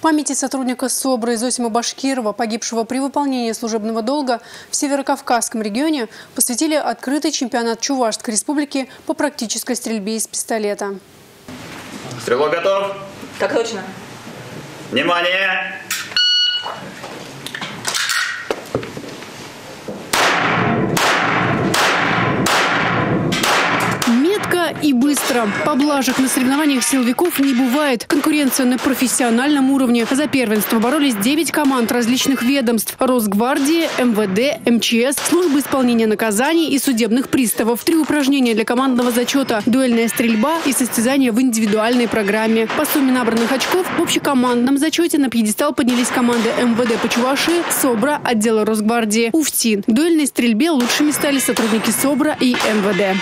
Памяти сотрудника СОБРа Изосима Башкирова, погибшего при выполнении служебного долга в Северокавказском регионе, посвятили открытый чемпионат Чувашской республики по практической стрельбе из пистолета. Стрелок готов? Так точно. Внимание! Метко и быстро. Поблажек на соревнованиях силовиков не бывает. Конкуренция на профессиональном уровне. За первенство боролись 9 команд различных ведомств. Росгвардии, МВД, МЧС, службы исполнения наказаний и судебных приставов. Три упражнения для командного зачета. Дуэльная стрельба и состязания в индивидуальной программе. По сумме набранных очков в общекомандном зачете на пьедестал поднялись команды МВД по Чуваши, СОБРа, отдела Росгвардии, УФТИН. В дуэльной стрельбе лучшими стали сотрудники СОБРа и МВД.